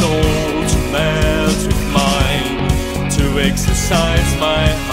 soul to with mine, to exercise my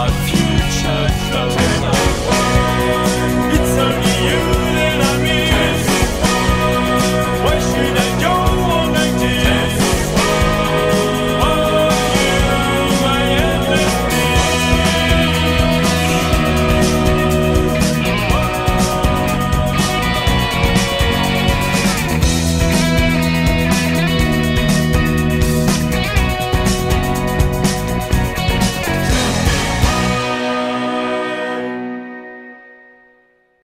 our future.